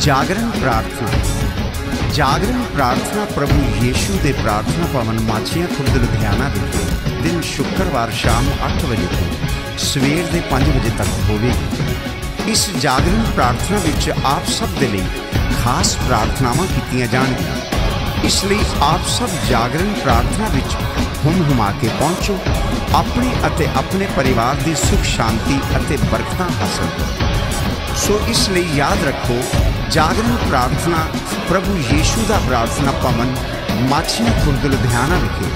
ਜਾਗਰਣ ਪ੍ਰਾਰਥਨਾ। ਜਾਗਰਣ ਪ੍ਰਾਰਥਨਾ ਪ੍ਰਭੂ ਯੀਸ਼ੂ ਦੇ ਪ੍ਰਾਰਥਨਾ ਭਵਨ ਮਾਛੀਆਂ ਖੁਰਦ ਲੁਧਿਆਣਾ ਵਿਖੇ ਦਿਨ ਸ਼ੁੱਕਰਵਾਰ ਸ਼ਾਮ 8 ਵਜੇ ਤੋਂ ਸਵੇਰ ਦੇ 5 ਵਜੇ ਤੱਕ ਹੋਵੇਗੀ। ਇਸ ਜਾਗਰਣ ਪ੍ਰਾਰਥਨਾ ਵਿੱਚ ਆਪ ਸਭ ਦੇ ਲਈ ਖਾਸ ਪ੍ਰਾਰਥਨਾਵਾਂ ਕੀਤੀਆਂ ਜਾਣਗੀਆਂ। ਇਸ ਲਈ ਆਪ ਸਭ ਜਾਗਰਣ ਪ੍ਰਾਰਥਨਾ ਵਿੱਚ ਹੁਮ ਹੁਮਾ ਕੇ ਪਹੁੰਚੋ। ਆਪਣੇ ਅਤੇ ਆਪਣੇ ਪਰਿਵਾਰ ਦੀ ਸੁਖ ਸ਼ਾਂਤੀ ਅਤੇ ਬਰਕਤਾਂ ਹਾਸਲ ਕਰੋ। ਸੋ ਇਸ ਲਈ ਯਾਦ ਰੱਖੋ ਜਾਗਰਣ ਪ੍ਰਾਰਥਨਾ ਪ੍ਰਭੂ ਯੀਸ਼ੂ ਦਾ ਪ੍ਰਾਰਥਨਾ ਭਵਨ ਮਾਛੀਆਂ ਖੁਰਦ ਲੁਧਿਆਣਾ ਵਿਖੇ।